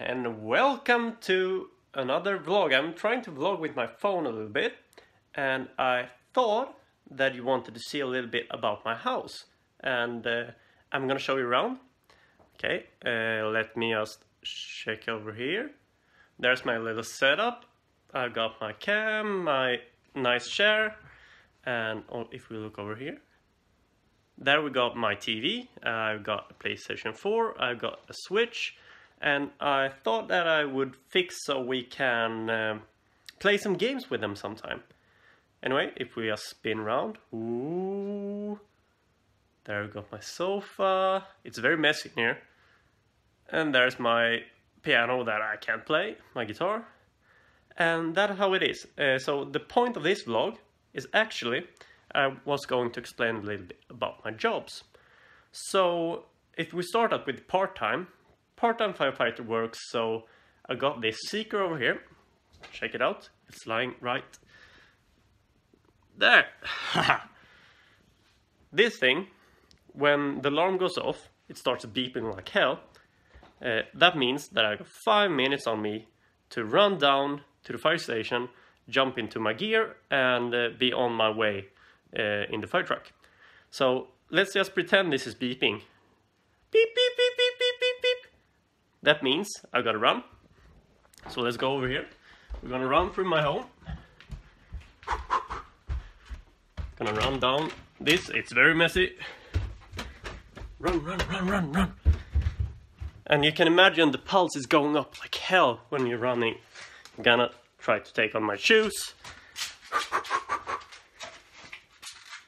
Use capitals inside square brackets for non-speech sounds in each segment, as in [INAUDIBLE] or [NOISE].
and welcome to another vlog. I'm trying to vlog with my phone a little bit and I thought that you wanted to see a little bit about my house and uh, I'm gonna show you around. Okay, uh, let me just check over here. There's my little setup. I've got my cam, my nice chair and oh, if we look over here there we got my TV, I've got a PlayStation 4, I've got a Switch, and I thought that I would fix so we can uh, play some games with them sometime. Anyway, if we just spin around, ooh, there we got my sofa, it's very messy here, and there's my piano that I can't play, my guitar, and that's how it is. Uh, so the point of this vlog is actually I was going to explain a little bit about my jobs. So if we start out with part-time, part-time firefighter works so I got this seeker over here. Check it out. It's lying right there. [LAUGHS] this thing, when the alarm goes off, it starts beeping like hell. Uh, that means that I got five minutes on me to run down to the fire station, jump into my gear, and uh, be on my way uh, in the fire truck. So let's just pretend this is beeping. Beep, beep, beep, beep. That means I've got to run. So let's go over here. We're gonna run through my home. Gonna run down this. It's very messy. Run, run, run, run, run. And you can imagine the pulse is going up like hell when you're running. I'm gonna try to take on my shoes.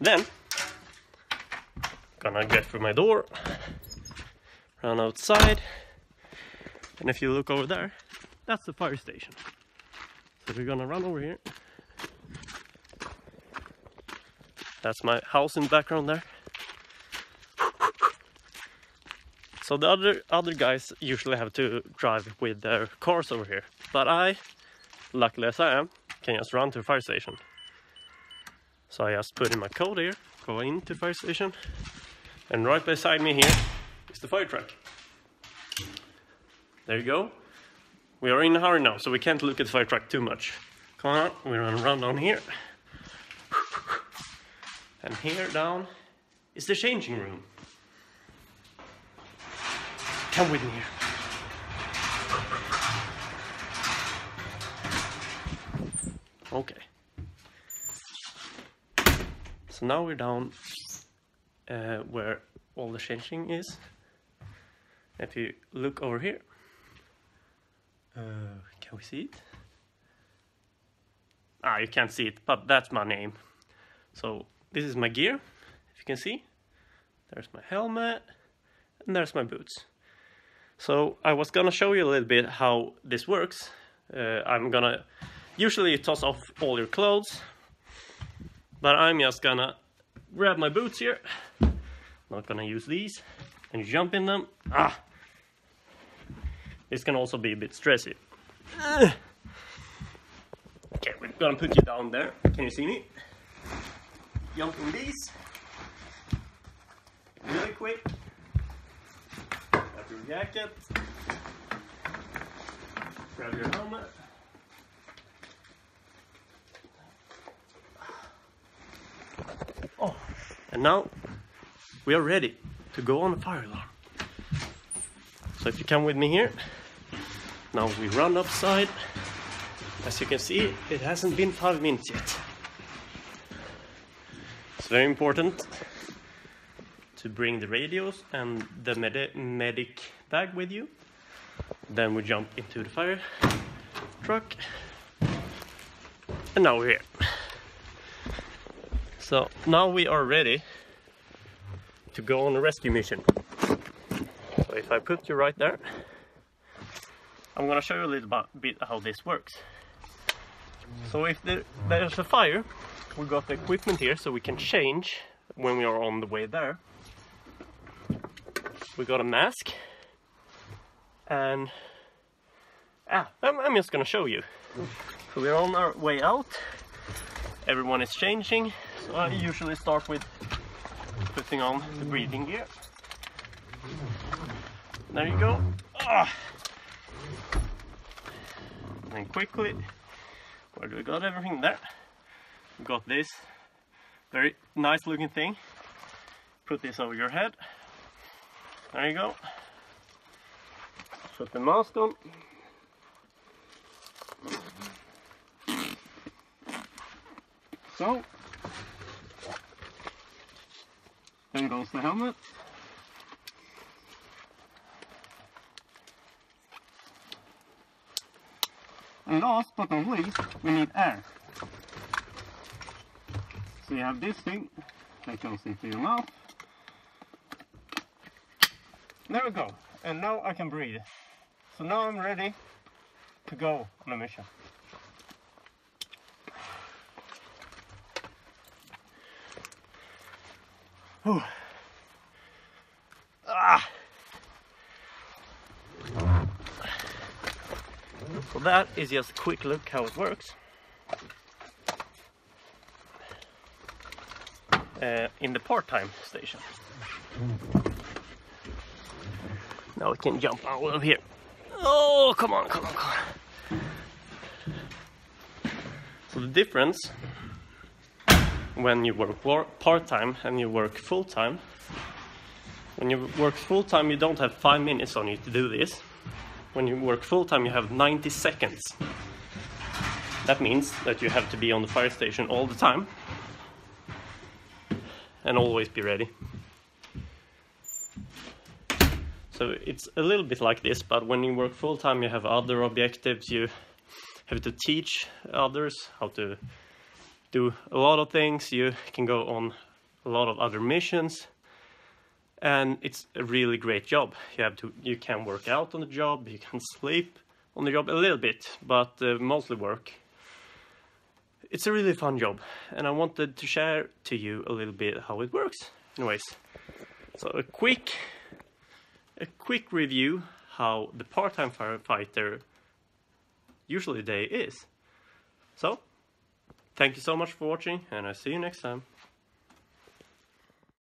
Then, gonna get through my door, run outside, and if you look over there, that's the fire station. So we're gonna run over here. That's my house in the background there. So the other other guys usually have to drive with their cars over here, but I, luckily as I am, can just run to the fire station. So I just put in my code here, go into fire station, and right beside me here is the fire truck. There you go. We are in a hurry now, so we can't look at the fire truck too much. Come on, we're gonna run down here. And here down is the changing room. Come with me. Okay. So now we're down uh, where all the changing is. If you look over here, uh, can we see it? Ah, you can't see it, but that's my name. So this is my gear, if you can see. There's my helmet, and there's my boots. So I was gonna show you a little bit how this works. Uh, I'm gonna usually toss off all your clothes, but I'm just gonna grab my boots here. Not gonna use these and jump in them. Ah! This can also be a bit stressy. [SIGHS] Okay, we're gonna put you down there. Can you see me? Jump in these. Really quick. Grab your jacket. Grab your helmet. Oh, and now we are ready to go on the fire alarm. So if you come with me here, now we run upside. As you can see, it hasn't been five minutes yet. It's very important to bring the radios and the medi medic bag with you. Then we jump into the fire truck. And now we're here. So now we are ready to go on a rescue mission. So if I put you right there, I'm gonna show you a little bit how this works. So if there, there's a fire, we got the equipment here so we can change when we are on the way there. We got a mask and ah, I'm, I'm just gonna show you. So we're on our way out. Everyone is changing so I usually start with putting on the breathing gear. There you go. Ah. Quickly, where do we got everything there? We got this very nice looking thing. Put this over your head. There you go. Put the mask on. So, there goes the helmet. And last but not least, we need air. So you have this thing that goes into your mouth. There we go. And now I can breathe. So now I'm ready to go on a mission. Whew. Ah. So that is just a quick look how it works. Uh, in the part-time station. Now we can jump out of here. Oh, come on, come on, come on. So the difference when you work part-time and you work full-time, when you work full-time you don't have five minutes on you to do this. When you work full-time you have 90 seconds. That means that you have to be on the fire station all the time and always be ready. So it's a little bit like this, but when you work full time, you have other objectives. You have to teach others how to do a lot of things. You can go on a lot of other missions, and it's a really great job. You have to, you can work out on the job, you can [LAUGHS] sleep on the job a little bit, but uh, mostly work. It's a really fun job, and I wanted to share to you a little bit how it works. Anyways, so a quick a quick review how the part-time firefighter usually day is. So, thank you so much for watching and I'll see you next time.